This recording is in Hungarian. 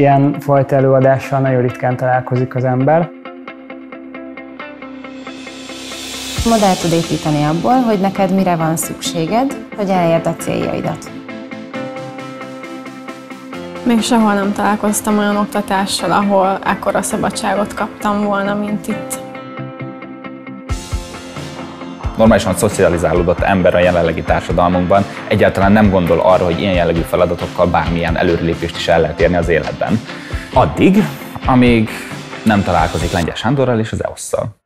ilyen fajta előadással nagyon ritkán találkozik az ember. Modell tud építeni abból, hogy neked mire van szükséged, hogy elérd a céljaidat. Még sehol nem találkoztam olyan oktatással, ahol ekkora szabadságot kaptam volna, mint itt. Normálisan szocializálódott ember a jelenlegi társadalmunkban egyáltalán nem gondol arra, hogy ilyen jellegű feladatokkal bármilyen előrelépést is el lehet érni az életben. Addig, amíg nem találkozik Lengyel Sándorral és az EOS-szal.